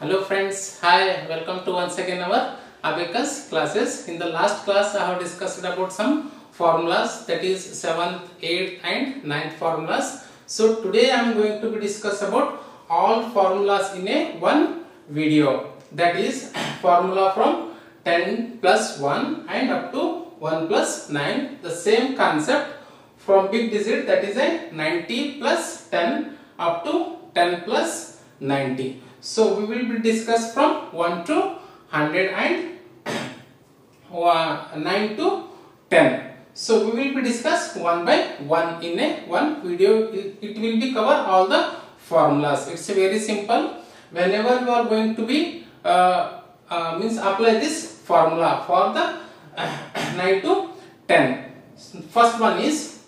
Hello friends, hi, welcome to once again our Abacus classes. In the last class I have discussed about some formulas that is 7th, 8th and 9th formulas. So today I am going to be discuss about all formulas in a one video that is formula from 10 plus 1 and up to 1 plus 9 the same concept from big digit that is a 90 plus 10 up to 10 plus 90. So we will be discuss from 1 to 100 and 9 to 10. So we will be discuss one by one in a one video. It, will be cover all the formulas. It's very simple. Whenever you are going to be uh, uh, means apply this formula for the 9 to 10. First one is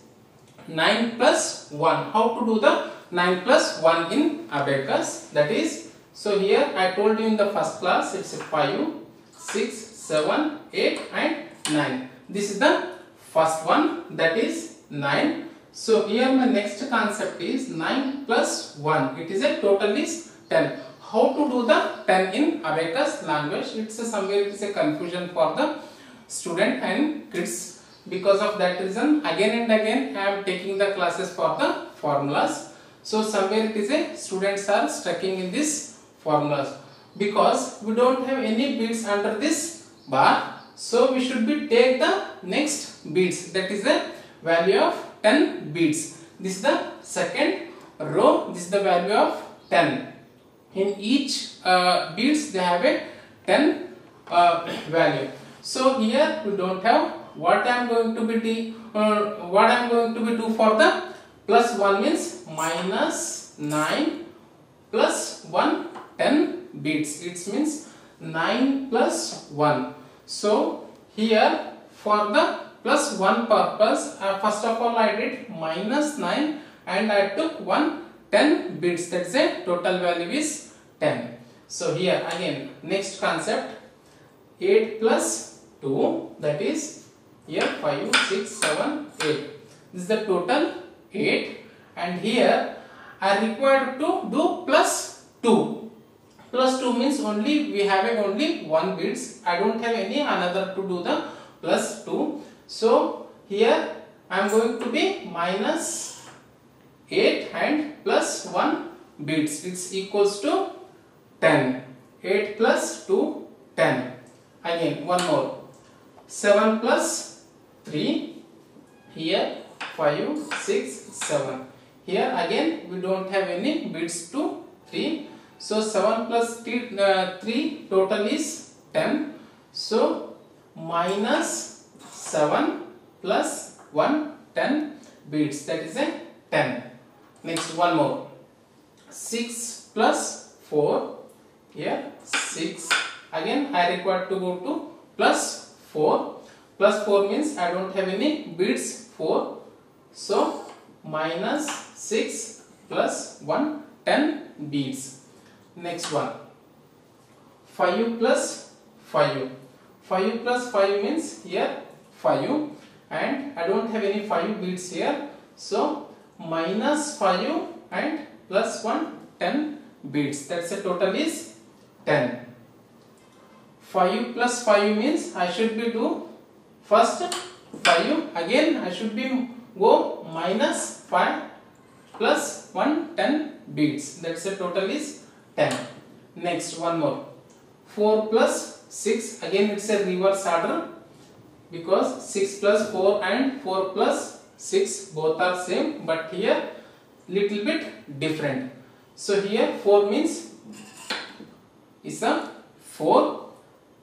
9 plus 1. How to do the 9 plus 1 in abacus? That is, so here I told you in the first class it's 5, 6, 7, 8 and 9. This is the first one that is 9. So here my next concept is 9 plus 1. It is a total is 10. How to do the 10 in abacus language? It's a, somewhere it is a confusion for the student and kids. Because of that reason again and again I am taking the classes for the formulas. So somewhere it is a students are stucking in this formulas because we don't have any beads under this bar. So we should be take the next beads that is the value of 10 beads. This is the second row. This is the value of 10. In each uh, beads they have a 10 uh, value. So here we don't have what I am going to be do, uh, what I am going to be do for the plus 1 means minus 9 plus 1 10 bits it means 9 plus 1 so here for the plus 1 purpose uh, first of all I did minus 9 and I took 1 10 bits that's a total value is 10 so here again next concept. 8 plus 2 that is here 5 6 7 8 this is the total 8 and here I required to do plus 2 plus 2 means only we have only one bits I don't have any another to do the plus 2 so here I am going to be minus 8 and plus 1 bits it's equals to 10 8 plus 2 10 again one more. 7 plus 3 here 5 6 7 here again we don't have any bits to 3 so 7 plus 3, uh, 3 total is 10 so minus 7 plus 1 10 bits that is a 10 next one more. 6 plus 4 here 6 again I require to go to plus 4 plus 4 means I don't have any bits 4 so minus 6 plus 1 10 beads next one. 5 plus 5 5 plus 5 means here 5 and I don't have any 5 beads here. So minus 5 and plus 1 10 beads that's a total is 10 5 plus 5 means I should be do first 5 again I should be go minus 5 plus 1 10 beads that's a total is 10 next one more. 4 plus 6 again it's a reverse order because 6 plus 4 and 4 plus 6 both are same but here little bit different. So here 4 means is a 4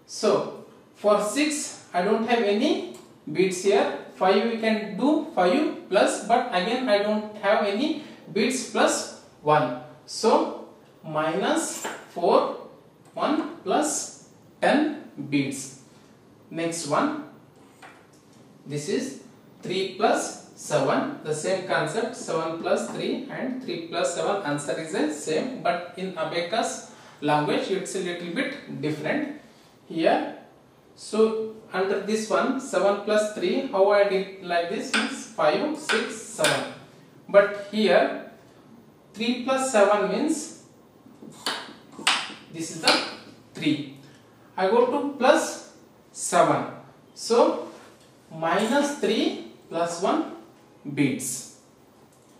so for 6 I don't have any beads here. 5 we can do 5 plus but again I don't have any beads plus 1 so minus 4 1 plus 10 beads next one. This is 3 plus 7 the same concept 7 plus 3 and 3 plus 7 answer is the same but in abacus language it's a little bit different. Here so under this one 7 plus 3 how I did like this means 5 6 7 but here 3 plus 7 means this is the 3 I go to plus 7 so minus 3 plus 1 beats.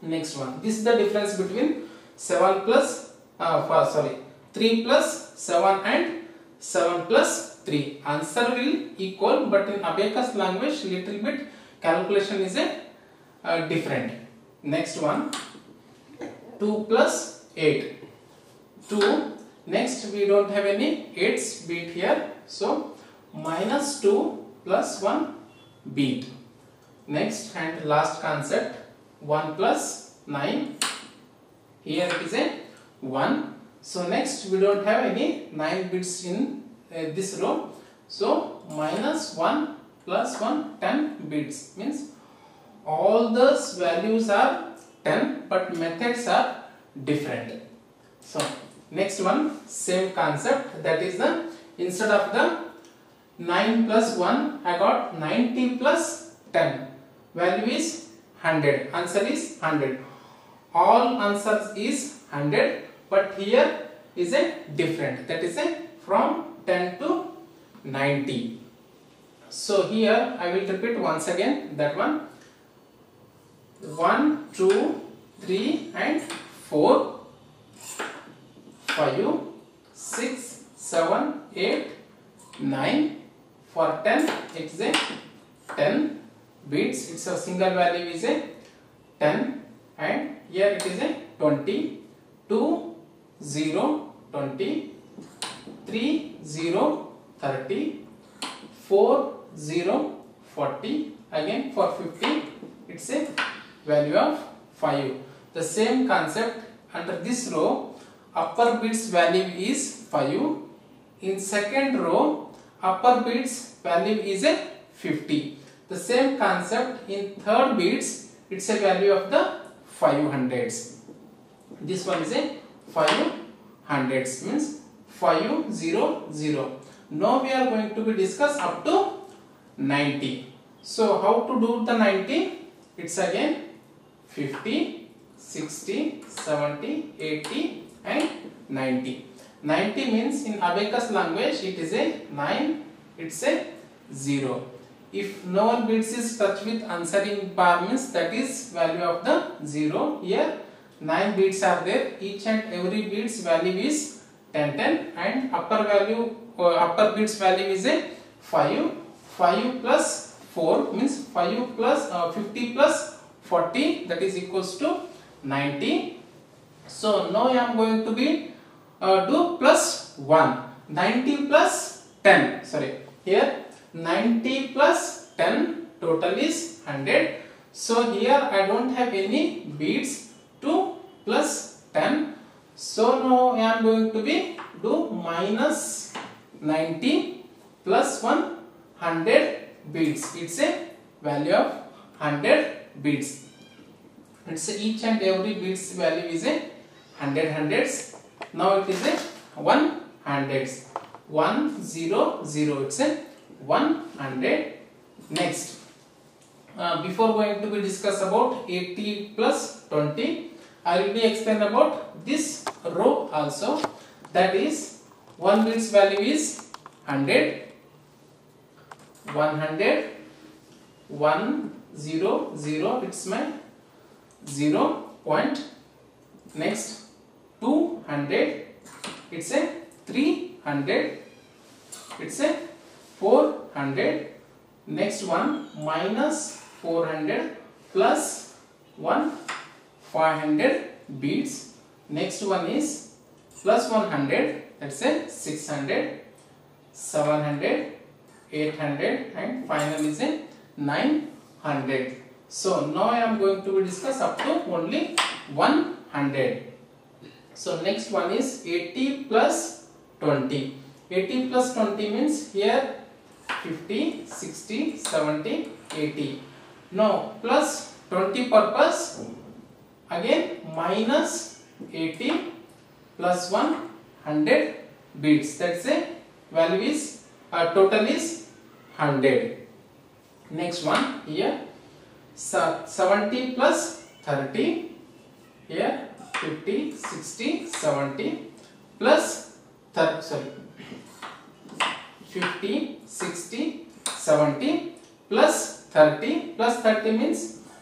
Next one. This is the difference between 7 plus uh, sorry 3 plus 7 and 7 plus 3 answer will equal but in abacus language little bit calculation is a uh, different. Next one. 2 plus 8 2 next we don't have any 8's beat here. So minus 2 plus 1 beat. Next and last concept 1 plus 9 here it is a 1 so next we don't have any 9 bits in uh, this row. So minus 1 plus 1 10 bits. Means all those values are 10 but methods are different. So next one same concept that is the instead of the 9 plus 1 I got 90 plus 10 value is 100 answer is 100 all answers is 100 but here is a different. That is a from 10 to 90 so here I will repeat once again that one. 1 2 3 and 4 5 6 7 8 9 for 10 it's a 10 bits it's a single value is a 10 and here it is a 20 2 0 20 3 0 30 4 0 40 again for 50 it's a value of 5 the same concept under this row upper bits value is 5 in second row upper bits value is a 50 the same concept in third bits it's a value of the 500s this one is a 5 hundreds means 5 0 0 now we are going to be discuss up to 90 so how to do the 90 it's again 50 60 70 80 and 90 90 means in abacus language it is a 9 it's a 0 if no one bits is touch with answering bar means that is value of the 0 here 9 bits are there each and every bits value is 10 10 and upper value uh, upper bits value is a 5 5 plus 4 means 5 plus uh, 50 plus 40 that is equals to 90 so now I am going to be uh, do plus 1 90 plus 10 sorry here 90 plus 10 total is 100 so here I don't have any beats 2 plus 10. So now I am going to be do minus 90 plus 100 beats. It's a value of 100 beats. It's each and every beats value is a 100 hundreds. Now it is a 1 hundreds. 1 0 0 it's a 100 next. Uh, before going to be discuss about 80 plus 20 I will be explain about this row also. That is 1 bits value is 100 100 1 0 0 it's my 0 point. Next 200 it's a 300 it's a 400 next one minus 400 plus 1 500 beats next one is plus 100 that's a 600 700 800 and final is a 900 so now i am going to discuss up to only 100 so next one is 80 plus 20 80 plus 20 means here 50, 60, 70, 80. Now plus 20 purpose again minus 80 plus 100 bits. That's a value is uh, total is 100. Next one here 70 plus 30 here 50, 60, 70 plus thir- sorry 50 60 70 plus 30 plus 30 means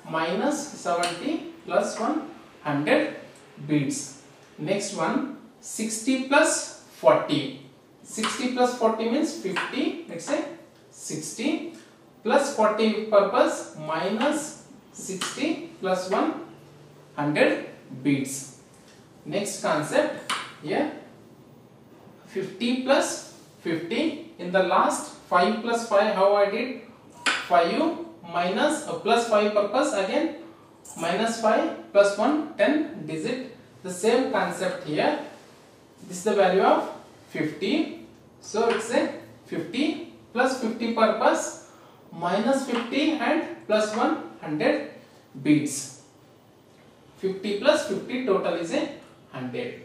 minus 70 plus 100 beads next one 60 plus 40 60 plus 40 means 50 let's say 60 plus 40 purpose minus 60 plus 100 beads next concept here. 50 plus 50 in the last 5 plus 5 how I did? 5 minus uh, plus 5 purpose again. Minus 5 plus 1 10 digit. The same concept here. This is the value of 50 so it's a 50 plus 50 purpose. Minus 50 and plus 100 beads 50 plus 50 total is a 100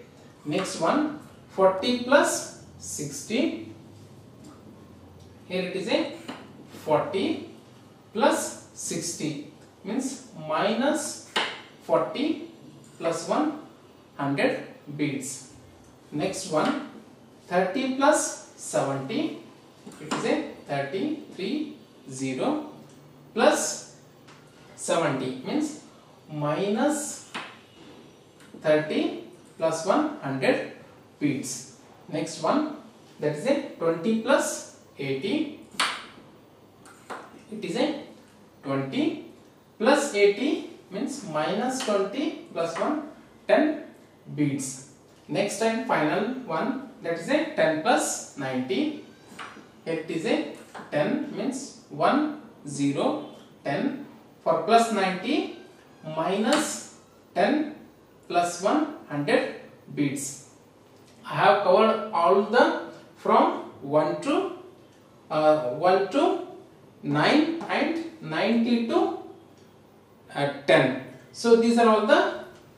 next one 40 plus 60 here it is a 40 plus 60 means minus 40 plus 1 100 beads. Next one 30 plus 70 it is a 33 0 plus 70 means minus 30 plus 100 beads next one that is a 20 plus 80 it is a 20 plus 80 means minus 20 plus 1 10 beads next and final one that is a 10 plus 90 it is a 10 means 1 0 10 for plus 90 minus 10 plus 100 beads I have covered all the from 1 to uh, 1 to 9 and 90 to uh, 10 so these are all the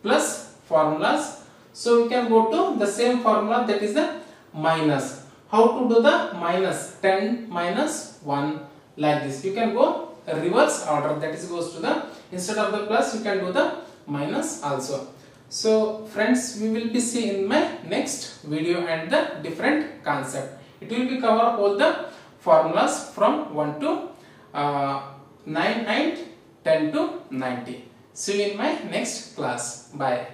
plus formulas. So we can go to the same formula that is the minus. How to do the minus? 10 minus 1 like this. You can go reverse order. That is goes to the instead of the plus you can do the minus also so friends we will be seeing in my next video and the different concept. It will be cover all the formulas from 1 to uh, 9 and 10 to 90 see you in my next class. Bye